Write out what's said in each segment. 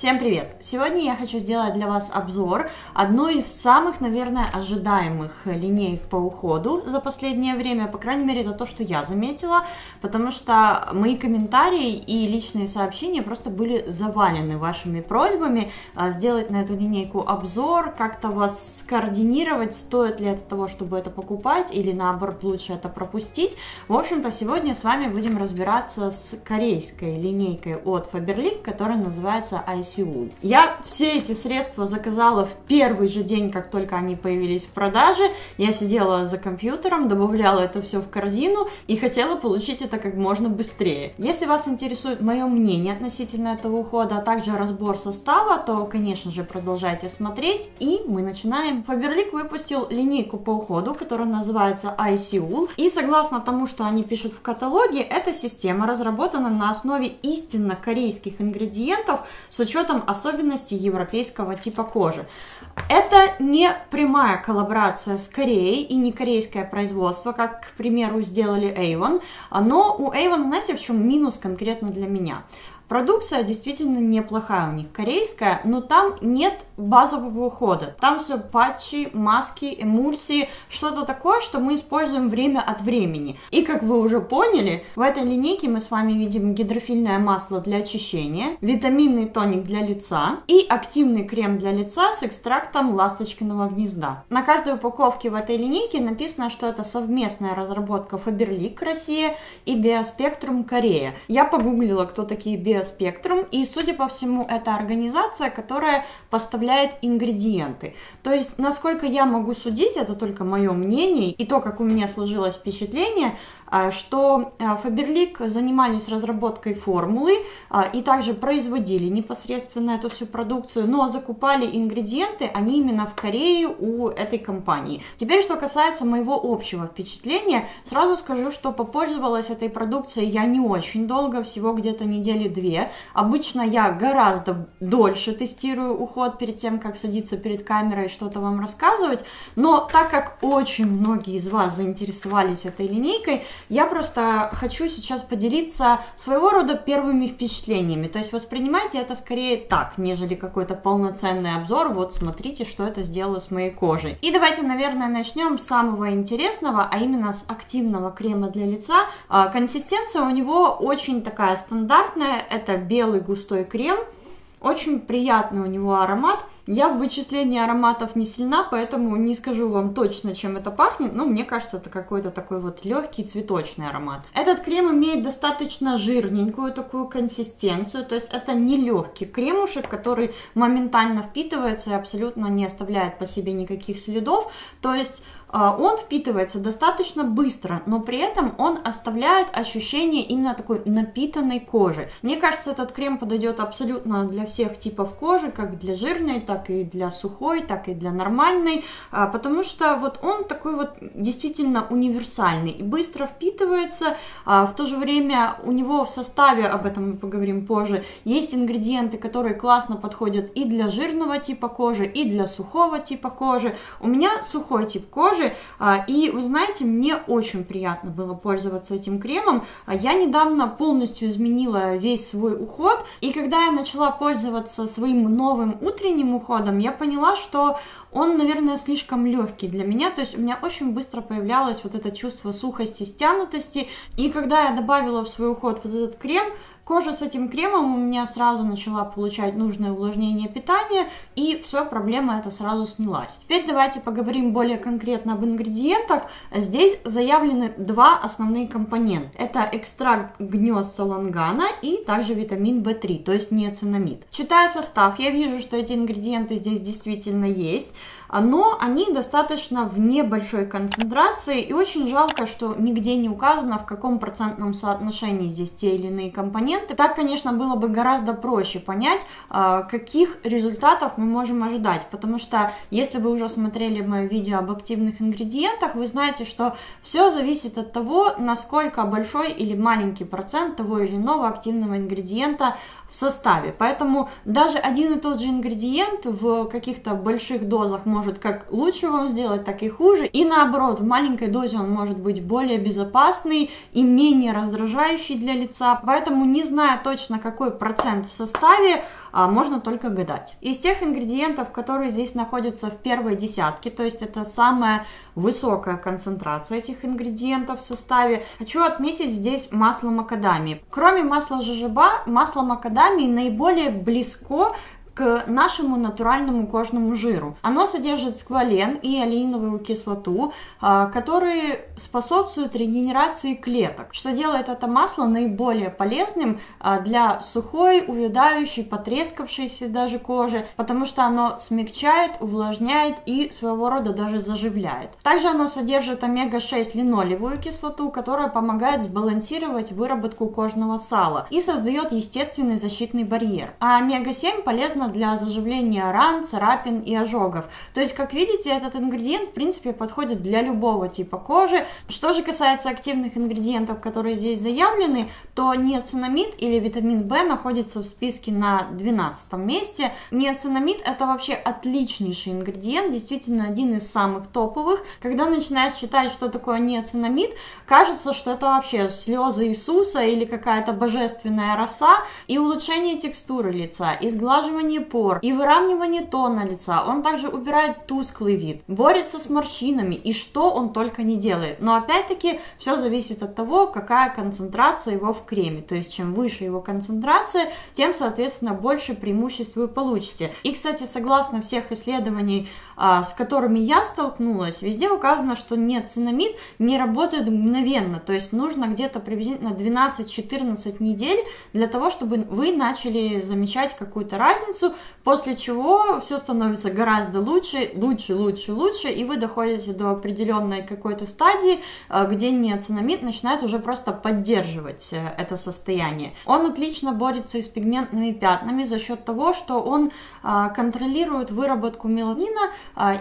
Всем привет! Сегодня я хочу сделать для вас обзор одной из самых, наверное, ожидаемых линеек по уходу за последнее время, по крайней мере, это то, что я заметила, потому что мои комментарии и личные сообщения просто были завалены вашими просьбами а, сделать на эту линейку обзор, как-то вас скоординировать, стоит ли это того, чтобы это покупать, или наоборот лучше это пропустить. В общем-то, сегодня с вами будем разбираться с корейской линейкой от Faberlic, которая называется IC Сеул. Я все эти средства заказала в первый же день, как только они появились в продаже. Я сидела за компьютером, добавляла это все в корзину и хотела получить это как можно быстрее. Если вас интересует мое мнение относительно этого ухода, а также разбор состава, то, конечно же, продолжайте смотреть. И мы начинаем. Faberlic выпустил линейку по уходу, которая называется iSeul. И согласно тому, что они пишут в каталоге, эта система разработана на основе истинно корейских ингредиентов с учетом учетом особенностей европейского типа кожи. Это не прямая коллаборация с Кореей и не корейское производство, как, к примеру, сделали Avon, но у Avon, знаете, в чем минус конкретно для меня? Продукция действительно неплохая у них, корейская, но там нет базового ухода. Там все патчи, маски, эмульсии, что-то такое, что мы используем время от времени. И как вы уже поняли, в этой линейке мы с вами видим гидрофильное масло для очищения, витаминный тоник для лица и активный крем для лица с экстрактом ласточкиного гнезда. На каждой упаковке в этой линейке написано, что это совместная разработка Faberlic Россия и Biospectrum Корея. Я погуглила, кто такие Biospectrum Спектрум, и, судя по всему, это организация, которая поставляет ингредиенты. То есть, насколько я могу судить, это только мое мнение, и то, как у меня сложилось впечатление, что Faberlic занимались разработкой формулы а, и также производили непосредственно эту всю продукцию, но закупали ингредиенты они именно в Корее у этой компании. Теперь, что касается моего общего впечатления, сразу скажу, что попользовалась этой продукцией я не очень долго, всего где-то недели две. Обычно я гораздо дольше тестирую уход перед тем, как садиться перед камерой и что-то вам рассказывать, но так как очень многие из вас заинтересовались этой линейкой, я просто хочу сейчас поделиться своего рода первыми впечатлениями. То есть воспринимайте это скорее так, нежели какой-то полноценный обзор. Вот смотрите, что это сделало с моей кожей. И давайте, наверное, начнем с самого интересного, а именно с активного крема для лица. А, консистенция у него очень такая стандартная. Это белый густой крем. Очень приятный у него аромат. Я в вычислении ароматов не сильна, поэтому не скажу вам точно, чем это пахнет, но мне кажется, это какой-то такой вот легкий цветочный аромат. Этот крем имеет достаточно жирненькую такую консистенцию, то есть это не легкий кремушек, который моментально впитывается и абсолютно не оставляет по себе никаких следов, то есть он впитывается достаточно быстро, но при этом он оставляет ощущение именно такой напитанной кожи. Мне кажется, этот крем подойдет абсолютно для всех типов кожи, как для жирной, так и для сухой, так и для нормальной, а, потому что вот он такой вот действительно универсальный и быстро впитывается, а, в то же время у него в составе, об этом мы поговорим позже, есть ингредиенты, которые классно подходят и для жирного типа кожи, и для сухого типа кожи. У меня сухой тип кожи, кожи. А, и вы знаете, мне очень приятно было пользоваться этим кремом. А, я недавно полностью изменила весь свой уход, и когда я начала пользоваться своим новым утренним уходом, я поняла, что он, наверное, слишком легкий для меня, то есть у меня очень быстро появлялось вот это чувство сухости, стянутости, и когда я добавила в свой уход вот этот крем, Кожа с этим кремом у меня сразу начала получать нужное увлажнение питания, и все, проблема эта сразу снялась. Теперь давайте поговорим более конкретно об ингредиентах. Здесь заявлены два основные компонента. Это экстракт гнезд салангана и также витамин В3, то есть неоцинамид. Читая состав, я вижу, что эти ингредиенты здесь действительно есть но они достаточно в небольшой концентрации, и очень жалко, что нигде не указано, в каком процентном соотношении здесь те или иные компоненты. Так, конечно, было бы гораздо проще понять, а, каких результатов мы можем ожидать, потому что если вы уже смотрели мое видео об активных ингредиентах, вы знаете, что все зависит от того, насколько большой или маленький процент того или иного активного ингредиента в составе. Поэтому даже один и тот же ингредиент в каких-то больших дозах может как лучше вам сделать, так и хуже. И наоборот, в маленькой дозе он может быть более безопасный и менее раздражающий для лица. Поэтому, не зная точно какой процент в составе, а, можно только гадать. Из тех ингредиентов, которые здесь находятся в первой десятке, то есть это самая высокая концентрация этих ингредиентов в составе, хочу отметить здесь масло макадамии. Кроме масла жожоба, масло макадамии наиболее близко нашему натуральному кожному жиру. Оно содержит сквален и олеиновую кислоту, а, которые способствуют регенерации клеток, что делает это масло наиболее полезным а, для сухой, увядающей, потрескавшейся даже кожи, потому что оно смягчает, увлажняет и своего рода даже заживляет. Также оно содержит омега-6 линолевую кислоту, которая помогает сбалансировать выработку кожного сала и создает естественный защитный барьер. А омега-7 полезно для заживления ран, царапин и ожогов. То есть, как видите, этот ингредиент, в принципе, подходит для любого типа кожи. Что же касается активных ингредиентов, которые здесь заявлены, то неоцинамид или витамин В находится в списке на 12 месте. Неоцинамид это вообще отличнейший ингредиент, действительно один из самых топовых. Когда начинаешь читать, что такое неоцинамид, кажется, что это вообще слезы Иисуса или какая-то божественная роса и улучшение текстуры лица, изглаживание сглаживание пор и выравнивание тона лица. Он также убирает тусклый вид, борется с морщинами и что он только не делает. Но опять-таки все зависит от того, какая концентрация его в креме. То есть чем выше его концентрация, тем, соответственно, больше преимуществ вы получите. И, кстати, согласно всех исследований, а, с которыми я столкнулась, везде указано, что нет, цинамид не работает мгновенно. То есть нужно где-то приблизительно 12-14 недель для того, чтобы вы начали замечать какую-то разницу разницу, после чего все становится гораздо лучше, лучше, лучше, лучше, и вы доходите до определенной какой-то стадии, э, где неоцинамид начинает уже просто поддерживать э, это состояние. Он отлично борется и с пигментными пятнами за счет того, что он э, контролирует выработку меланина,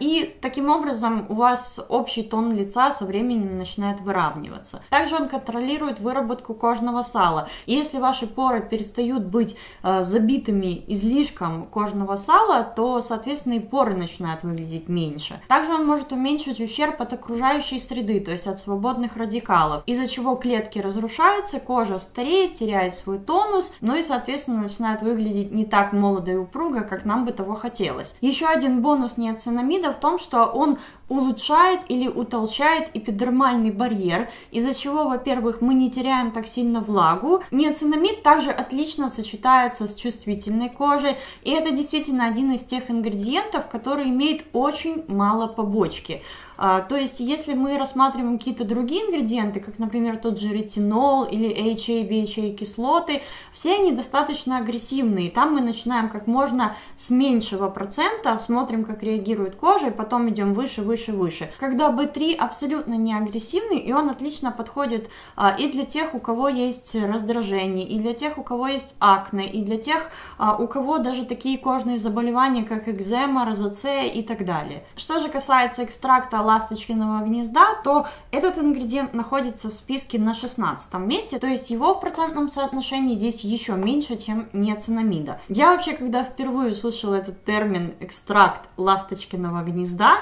и таким образом у вас общий тон лица со временем начинает выравниваться. Также он контролирует выработку кожного сала. И если ваши поры перестают быть забитыми излишком избытком кожного сала, то, соответственно, и поры начинают выглядеть меньше. Также он может уменьшить ущерб от окружающей среды, то есть от свободных радикалов, из-за чего клетки разрушаются, кожа стареет, теряет свой тонус, ну и, соответственно, начинает выглядеть не так молодо и упруго, как нам бы того хотелось. Еще один бонус неоцинамида в том, что он улучшает или утолщает эпидермальный барьер, из-за чего, во-первых, мы не теряем так сильно влагу. Неоцинамид также отлично сочетается с чувствительной кожей, и это действительно один из тех ингредиентов, который имеет очень мало побочки. А, то есть, если мы рассматриваем какие-то другие ингредиенты, как, например, тот же ретинол или HA, BHA кислоты, все они достаточно агрессивные. Там мы начинаем как можно с меньшего процента, смотрим, как реагирует кожа, и потом идем выше, выше, выше. Когда B3 абсолютно не агрессивный, и он отлично подходит а, и для тех, у кого есть раздражение, и для тех, у кого есть акне, и для тех, а, у кого даже такие кожные заболевания, как экзема, розацея и так далее. Что же касается экстракта ласточкиного гнезда, то этот ингредиент находится в списке на 16 месте, то есть его в процентном соотношении здесь еще меньше, чем неоцинамида. Я вообще, когда впервые услышала этот термин экстракт ласточкиного гнезда,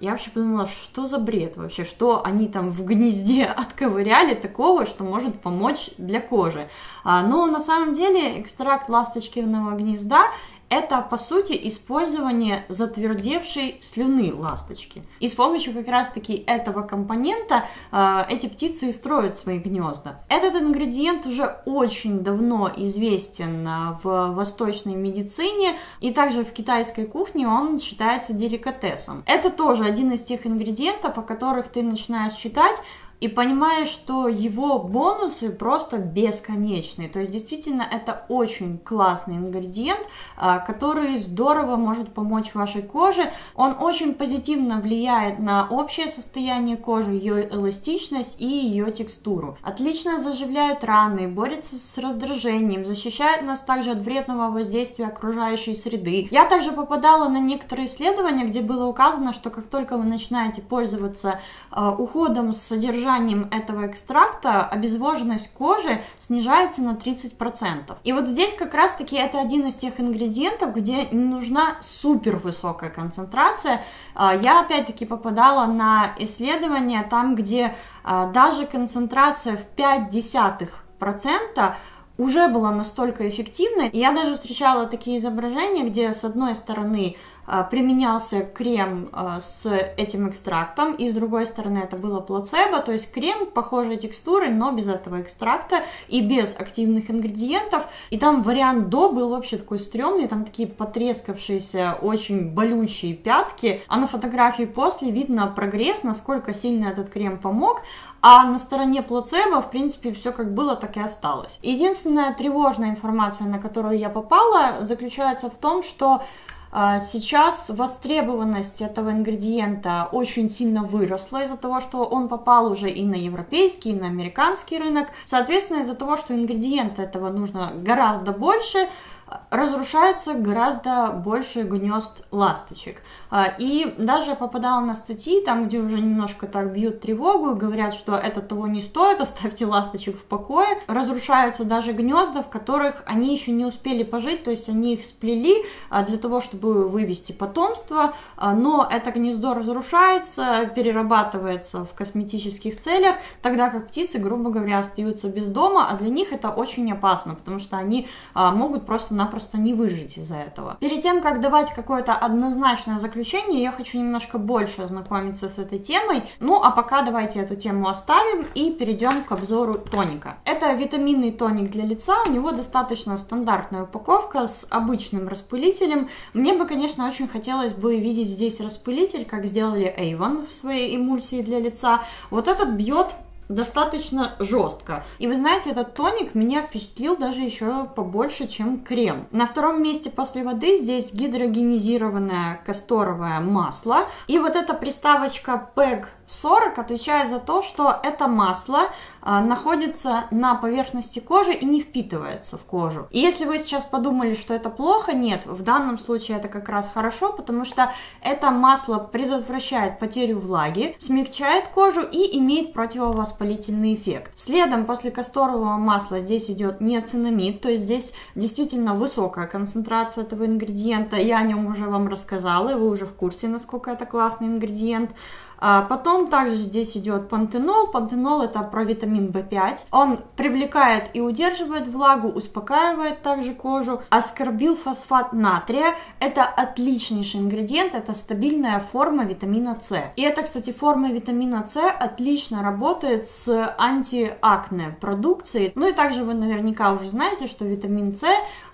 я вообще подумала, что за бред вообще, что они там в гнезде отковыряли такого, что может помочь для кожи. А, но на самом деле экстракт ласточкиного гнезда это, по сути, использование затвердевшей слюны ласточки. И с помощью как раз-таки этого компонента э, эти птицы и строят свои гнезда. Этот ингредиент уже очень давно известен э, в восточной медицине, и также в китайской кухне он считается деликатесом. Это тоже один из тех ингредиентов, о которых ты начинаешь читать, и понимаешь, что его бонусы просто бесконечные. То есть действительно это очень классный ингредиент, а, который здорово может помочь вашей коже. Он очень позитивно влияет на общее состояние кожи, ее эластичность и ее текстуру. Отлично заживляет раны, борется с раздражением, защищает нас также от вредного воздействия окружающей среды. Я также попадала на некоторые исследования, где было указано, что как только вы начинаете пользоваться э, уходом с содержанием содержанием этого экстракта обезвоженность кожи снижается на 30%. И вот здесь как раз-таки это один из тех ингредиентов, где не нужна супер высокая концентрация. А, я опять-таки попадала на исследования там, где а, даже концентрация в 5 десятых процента уже была настолько эффективной. Я даже встречала такие изображения, где с одной стороны применялся крем а, с этим экстрактом, и с другой стороны это было плацебо, то есть крем похожей текстуры, но без этого экстракта и без активных ингредиентов. И там вариант до был вообще такой стрёмный, там такие потрескавшиеся, очень болючие пятки, а на фотографии после видно прогресс, насколько сильно этот крем помог, а на стороне плацебо, в принципе, все как было, так и осталось. Единственная тревожная информация, на которую я попала, заключается в том, что а, сейчас востребованность этого ингредиента очень сильно выросла из-за того, что он попал уже и на европейский, и на американский рынок. Соответственно, из-за того, что ингредиента этого нужно гораздо больше, разрушается гораздо больше гнезд ласточек. А, и даже попадала на статьи, там, где уже немножко так бьют тревогу и говорят, что это того не стоит, оставьте ласточек в покое. Разрушаются даже гнезда, в которых они еще не успели пожить, то есть они их сплели а, для того, чтобы вывести потомство, а, но это гнездо разрушается, перерабатывается в косметических целях, тогда как птицы, грубо говоря, остаются без дома, а для них это очень опасно, потому что они могут просто просто-напросто не выжить из-за этого. Перед тем, как давать какое-то однозначное заключение, я хочу немножко больше ознакомиться с этой темой. Ну, а пока давайте эту тему оставим и перейдем к обзору тоника. Это витаминный тоник для лица, у него достаточно стандартная упаковка с обычным распылителем. Мне бы, конечно, очень хотелось бы видеть здесь распылитель, как сделали Avon в своей эмульсии для лица. Вот этот бьет достаточно жестко. И вы знаете, этот тоник меня впечатлил даже еще побольше, чем крем. На втором месте после воды здесь гидрогенизированное касторовое масло. И вот эта приставочка PEG 40 отвечает за то, что это масло а, находится на поверхности кожи и не впитывается в кожу. И если вы сейчас подумали, что это плохо, нет, в данном случае это как раз хорошо, потому что это масло предотвращает потерю влаги, смягчает кожу и имеет противовоспалительный эффект. Следом после касторового масла здесь идет неоцинамид, то есть здесь действительно высокая концентрация этого ингредиента, я о нем уже вам рассказала, и вы уже в курсе, насколько это классный ингредиент. А потом также здесь идет пантенол. Пантенол это про витамин В5. Он привлекает и удерживает влагу, успокаивает также кожу. Аскорбил фосфат натрия это отличнейший ингредиент, это стабильная форма витамина С. И это, кстати, форма витамина С отлично работает с антиакне продукцией. Ну и также вы наверняка уже знаете, что витамин С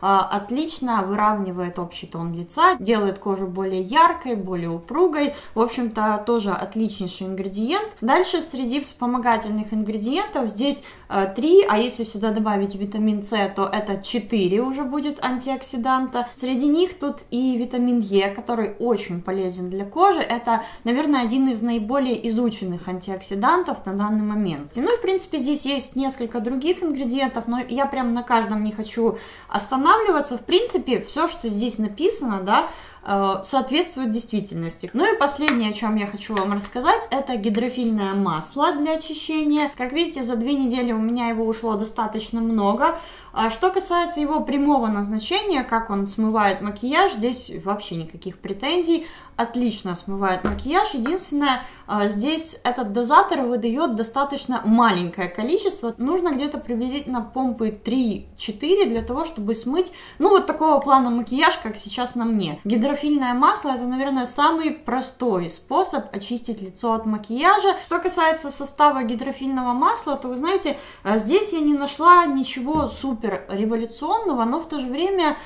а, отлично выравнивает общий тон лица, делает кожу более яркой, более упругой. В общем-то, тоже отличнейший ингредиент. Дальше среди вспомогательных ингредиентов здесь э, 3, а если сюда добавить витамин С, то это 4 уже будет антиоксиданта. Среди них тут и витамин Е, который очень полезен для кожи. Это, наверное, один из наиболее изученных антиоксидантов на данный момент. Ну и, в принципе, здесь есть несколько других ингредиентов, но я прям на каждом не хочу останавливаться. В принципе, все, что здесь написано, да, Э, соответствует действительности. Ну и последнее, о чем я хочу вам рассказать, это гидрофильное масло для очищения. Как видите, за две недели у меня его ушло достаточно много. А что касается его прямого назначения, как он смывает макияж, здесь вообще никаких претензий отлично смывает макияж. Единственное, а, здесь этот дозатор выдает достаточно маленькое количество. Нужно где-то приблизительно помпы 3-4 для того, чтобы смыть, ну, вот такого плана макияж, как сейчас на мне. Гидрофильное масло это, наверное, самый простой способ очистить лицо от макияжа. Что касается состава гидрофильного масла, то, вы знаете, а, здесь я не нашла ничего супер революционного, но в то же время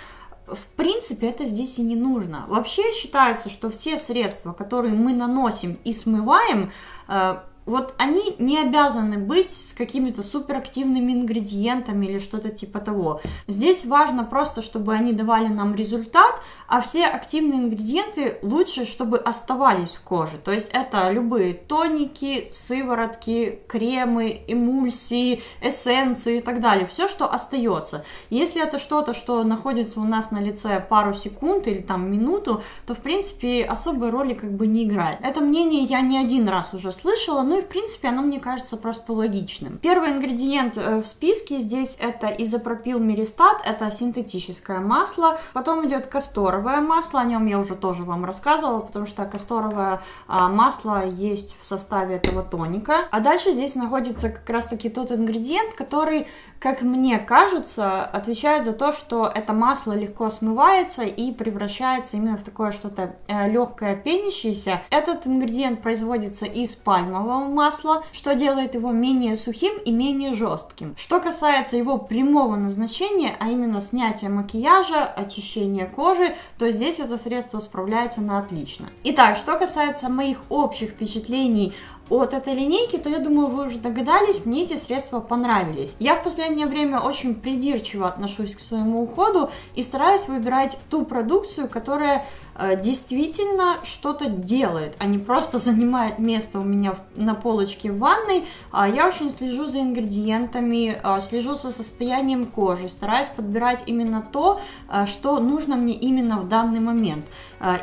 в принципе, это здесь и не нужно. Вообще считается, что все средства, которые мы наносим и смываем, э, вот они не обязаны быть с какими-то суперактивными ингредиентами или что-то типа того. Здесь важно просто, чтобы они давали нам результат, а все активные ингредиенты лучше, чтобы оставались в коже. То есть это любые тоники, сыворотки, кремы, эмульсии, эссенции и так далее. Все, что остается. Если это что-то, что находится у нас на лице пару секунд или там минуту, то в принципе особой роли как бы не играет. Это мнение я не один раз уже слышала, ну и в принципе оно мне кажется просто логичным. Первый ингредиент э, в списке здесь это изопропил меристат, это синтетическое масло. Потом идет касторовое масло, о нем я уже тоже вам рассказывала, потому что касторовое а, масло есть в составе этого тоника. А дальше здесь находится как раз таки тот ингредиент, который как мне кажется, отвечает за то, что это масло легко смывается и превращается именно в такое что-то э, легкое пенящееся. Этот ингредиент производится из пальмового масла, что делает его менее сухим и менее жестким. Что касается его прямого назначения, а именно снятия макияжа, очищения кожи, то здесь это средство справляется на отлично. Итак, что касается моих общих впечатлений от этой линейки, то я думаю, вы уже догадались, мне эти средства понравились. Я в последнее время очень придирчиво отношусь к своему уходу и стараюсь выбирать ту продукцию, которая Э, действительно что-то делает, а не просто занимает место у меня на полочке в ванной. А я очень слежу за ингредиентами, а, слежу за состоянием кожи, стараюсь подбирать именно то, а, что нужно мне именно в данный момент.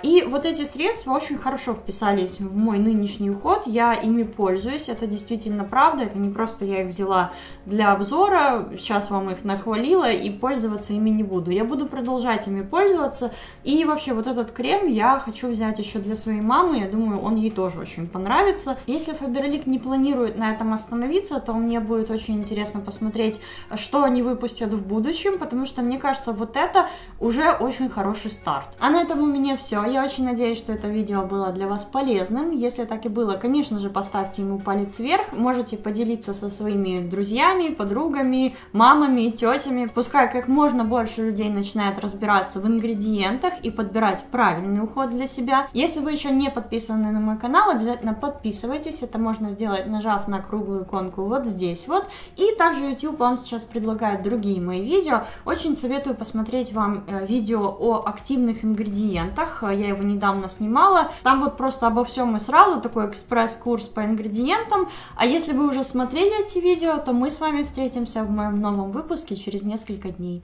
И вот эти средства очень хорошо вписались в мой нынешний уход, я ими пользуюсь, это действительно правда, это не просто я их взяла для обзора, сейчас вам их нахвалила и пользоваться ими не буду. Я буду продолжать ими пользоваться, и вообще вот этот крем я хочу взять еще для своей мамы, я думаю, он ей тоже очень понравится. Если Faberlic не планирует на этом остановиться, то мне будет очень интересно посмотреть, что они выпустят в будущем, потому что мне кажется, вот это уже очень хороший старт. А на этом у меня все. Я очень надеюсь, что это видео было для вас полезным. Если так и было, конечно же, поставьте ему палец вверх. Можете поделиться со своими друзьями, подругами, мамами, тетями. Пускай как можно больше людей начинает разбираться в ингредиентах и подбирать правильный уход для себя. Если вы еще не подписаны на мой канал, обязательно подписывайтесь. Это можно сделать, нажав на круглую иконку вот здесь вот. И также YouTube вам сейчас предлагает другие мои видео. Очень советую посмотреть вам э, видео о активных ингредиентах. Я его недавно снимала. Там вот просто обо всем и сразу такой экспресс-курс по ингредиентам. А если вы уже смотрели эти видео, то мы с вами встретимся в моем новом выпуске через несколько дней.